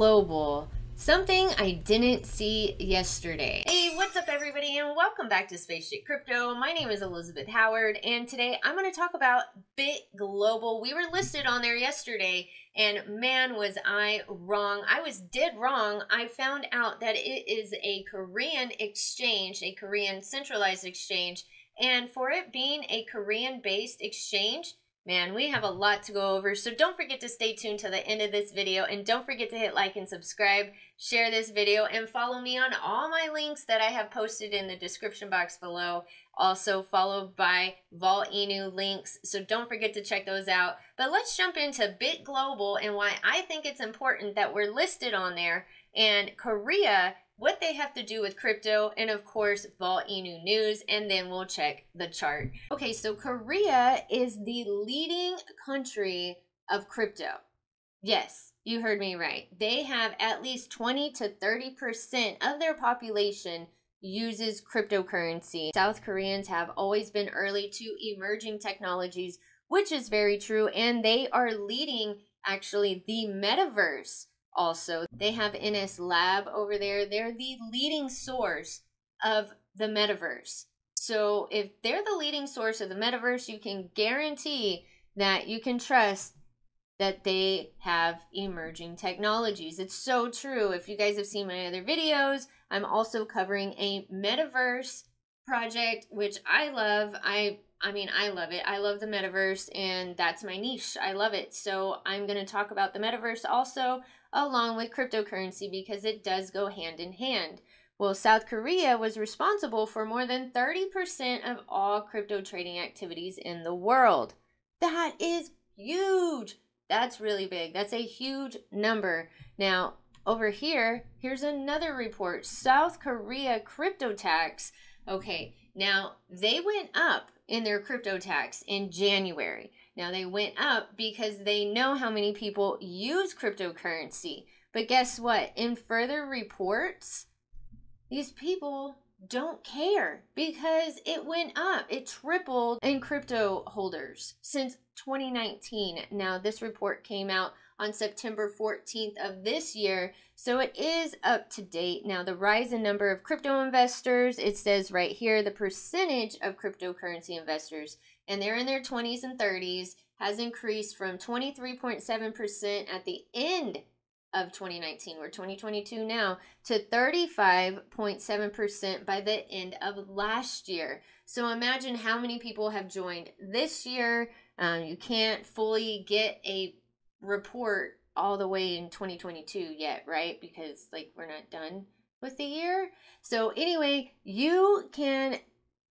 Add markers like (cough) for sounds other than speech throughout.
global. Something I didn't see yesterday. Hey, what's up everybody and welcome back to SpaceChick Crypto. My name is Elizabeth Howard and today I'm going to talk about Bit Global. We were listed on there yesterday and man was I wrong. I was dead wrong. I found out that it is a Korean exchange, a Korean centralized exchange and for it being a Korean based exchange, Man, we have a lot to go over, so don't forget to stay tuned to the end of this video, and don't forget to hit like and subscribe, share this video, and follow me on all my links that I have posted in the description box below, also followed by Volt Inu links, so don't forget to check those out. But let's jump into BitGlobal and why I think it's important that we're listed on there, and Korea what they have to do with crypto, and of course, Volt Inu News, and then we'll check the chart. Okay, so Korea is the leading country of crypto. Yes, you heard me right. They have at least 20 to 30% of their population uses cryptocurrency. South Koreans have always been early to emerging technologies, which is very true, and they are leading actually the metaverse also. They have NS Lab over there. They're the leading source of the metaverse. So if they're the leading source of the metaverse, you can guarantee that you can trust that they have emerging technologies. It's so true. If you guys have seen my other videos, I'm also covering a metaverse project which I love. I I mean, I love it. I love the metaverse and that's my niche. I love it. So, I'm going to talk about the metaverse also along with cryptocurrency because it does go hand in hand. Well, South Korea was responsible for more than 30% of all crypto trading activities in the world. That is huge. That's really big. That's a huge number. Now, over here, here's another report South Korea crypto tax. Okay, now they went up in their crypto tax in January. Now they went up because they know how many people use cryptocurrency. But guess what? In further reports, these people don't care because it went up. It tripled in crypto holders since 2019. Now, this report came out on September 14th of this year, so it is up to date. Now, the rise in number of crypto investors, it says right here the percentage of cryptocurrency investors and they're in their 20s and 30s has increased from 23.7% at the end of 2019, we're 2022 now, to 35.7% by the end of last year. So imagine how many people have joined this year. Um, you can't fully get a report all the way in 2022 yet, right? Because like we're not done with the year. So anyway, you can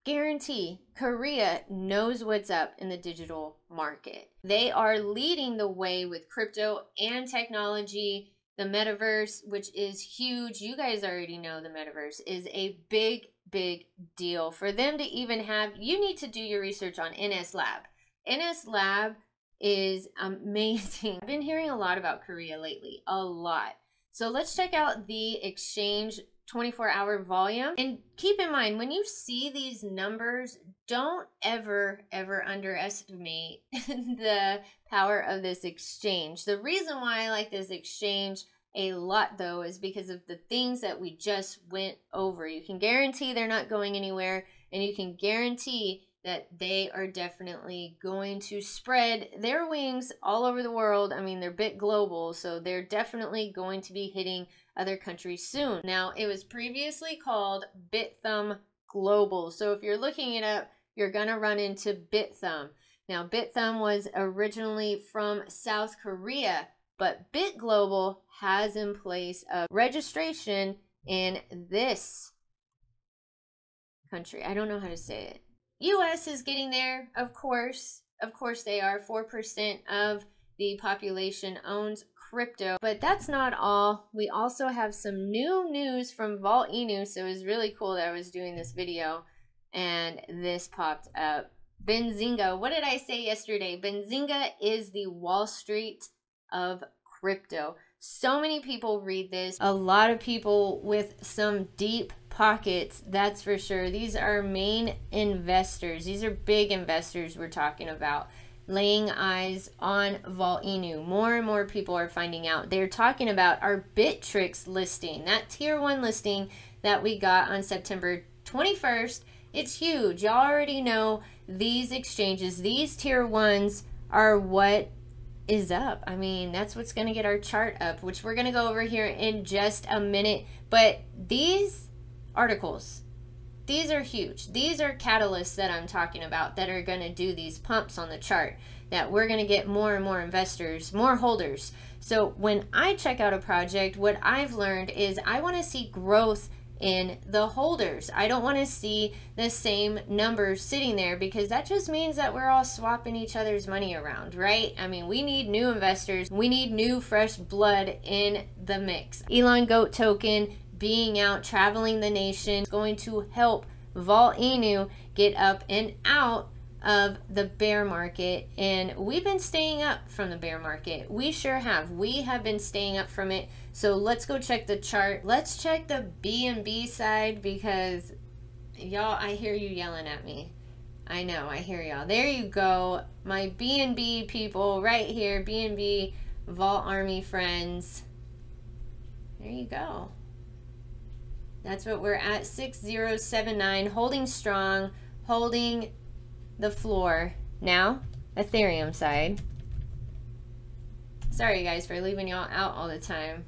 guarantee Korea knows what's up in the digital market. They are leading the way with crypto and technology. The metaverse, which is huge, you guys already know the metaverse is a big, big deal. For them to even have, you need to do your research on NS Lab. NS Lab is (laughs) amazing. I've been hearing a lot about Korea lately, a lot. So let's check out the exchange 24 hour volume. And keep in mind, when you see these numbers, don't ever, ever underestimate (laughs) the power of this exchange. The reason why I like this exchange a lot, though, is because of the things that we just went over. You can guarantee they're not going anywhere, and you can guarantee that they are definitely going to spread their wings all over the world. I mean, they're bit global, so they're definitely going to be hitting other countries soon. Now, it was previously called Bithumb Global. So if you're looking it up, you're going to run into Bithumb. Now, Bithumb was originally from South Korea, but BitGlobal has in place a registration in this country. I don't know how to say it. US is getting there, of course. Of course they are. 4% of the population owns crypto. But that's not all. We also have some new news from Volt Inu, so it was really cool that I was doing this video and this popped up. Benzinga, what did I say yesterday? Benzinga is the Wall Street of crypto. So many people read this. A lot of people with some deep pockets, that's for sure. These are main investors. These are big investors we're talking about. laying eyes on Volt Inu. More and more people are finding out. They're talking about our Bittrex listing, that tier one listing that we got on September 21st. It's huge. Y'all already know these exchanges, these tier ones are what is up. I mean, that's what's going to get our chart up, which we're going to go over here in just a minute. But these articles, these are huge. These are catalysts that I'm talking about that are going to do these pumps on the chart that we're going to get more and more investors, more holders. So when I check out a project, what I've learned is I want to see growth in the holders. I don't want to see the same numbers sitting there because that just means that we're all swapping each other's money around, right? I mean, we need new investors. We need new fresh blood in the mix. Elon Goat token being out traveling the nation is going to help Volt Inu get up and out of the bear market and we've been staying up from the bear market. We sure have. We have been staying up from it. So let's go check the chart. Let's check the bnb side because y'all i hear you yelling at me. I know i hear y'all. There you go. My bnb people right here bnb volt army friends. There you go. That's what we're at 6079 holding strong holding the floor. Now, Ethereum side. Sorry guys for leaving y'all out all the time.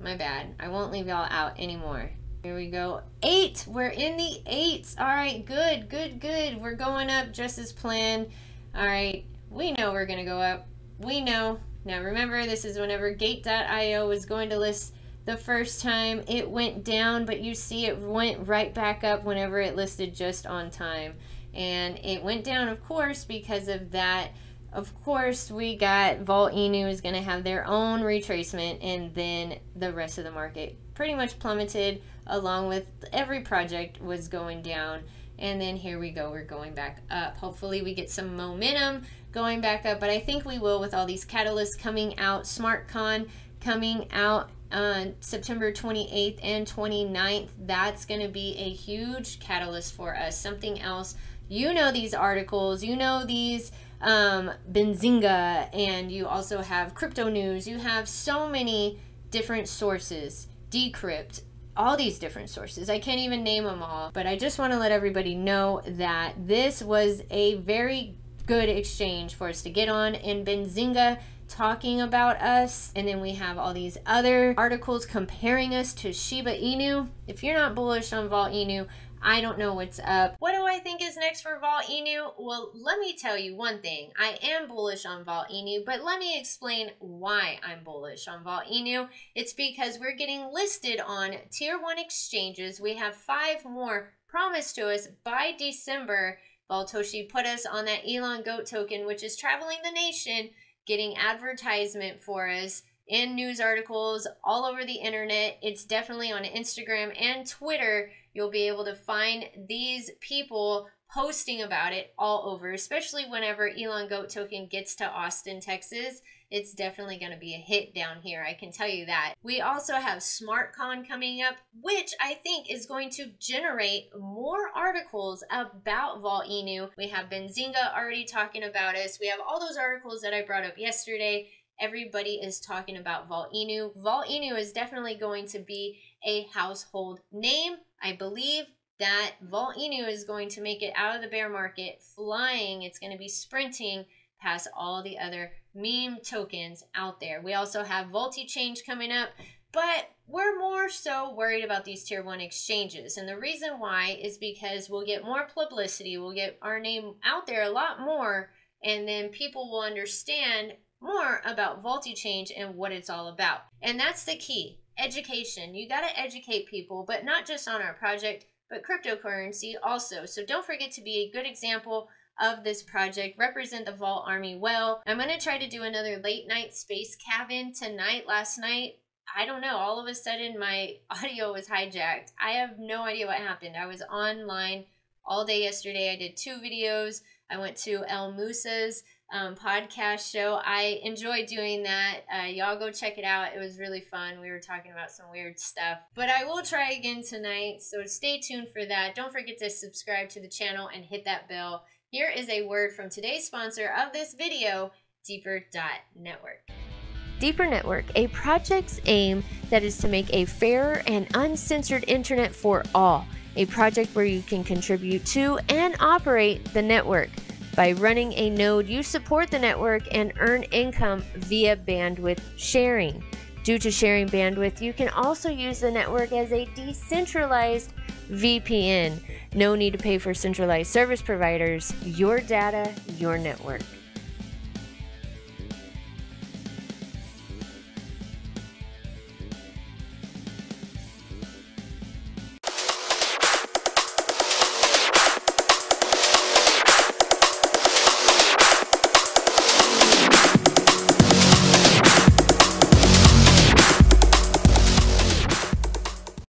My bad. I won't leave y'all out anymore. Here we go. Eight. We're in the eights. All right. Good, good, good. We're going up just as planned. All right. We know we're going to go up. We know. Now remember, this is whenever Gate.io was going to list the first time. It went down, but you see it went right back up whenever it listed just on time and it went down of course because of that. Of course we got Volt Inu is going to have their own retracement and then the rest of the market pretty much plummeted along with every project was going down. And then here we go we're going back up. Hopefully we get some momentum going back up but I think we will with all these catalysts coming out SmartCon coming out on September 28th and 29th that's going to be a huge catalyst for us something else you know these articles, you know these um, Benzinga, and you also have crypto news. You have so many different sources, Decrypt, all these different sources. I can't even name them all, but I just want to let everybody know that this was a very good exchange for us to get on. And Benzinga talking about us. And then we have all these other articles comparing us to Shiba Inu. If you're not bullish on Volt Inu, I don't know what's up. What do I think is next for Volt Inu? Well, let me tell you one thing. I am bullish on Volt Inu, but let me explain why I'm bullish on Volt Inu. It's because we're getting listed on tier one exchanges. We have five more promised to us by December. Voltoshi put us on that Elon Goat token, which is traveling the nation, getting advertisement for us in news articles all over the internet. It's definitely on Instagram and Twitter you'll be able to find these people posting about it all over, especially whenever Elon Goat Token gets to Austin, Texas. It's definitely going to be a hit down here, I can tell you that. We also have SmartCon coming up, which I think is going to generate more articles about Volt Inu. We have Benzinga already talking about us. We have all those articles that I brought up yesterday. Everybody is talking about Volt Inu. Volt Inu is definitely going to be a household name. I believe that Volt Inu is going to make it out of the bear market flying. It's going to be sprinting past all the other meme tokens out there. We also have VoltiChange coming up, but we're more so worried about these tier one exchanges. And the reason why is because we'll get more publicity, we'll get our name out there a lot more, and then people will understand more about VoltiChange and what it's all about. And that's the key education. You got to educate people, but not just on our project, but cryptocurrency also. So don't forget to be a good example of this project. Represent the Volt Army well. I'm going to try to do another late night space cabin tonight. Last night, I don't know, all of a sudden my (laughs) audio was hijacked. I have no idea what happened. I was online all day yesterday. I did two videos. I went to El Musa's um, podcast show. I enjoy doing that. Uh, y'all go check it out. It was really fun. We were talking about some weird stuff. But I will try again tonight, so stay tuned for that. Don't forget to subscribe to the channel and hit that bell. here is a word from today's sponsor of this video, Deeper.network. Deeper Network, a project's aim that is to make a fairer and uncensored internet for all, a project where you can contribute to and operate the network. By running a node, you support the network and earn income via bandwidth sharing. Due to sharing bandwidth, you can also use the network as a decentralized VPN. No need to pay for centralized service providers. Your data, your network.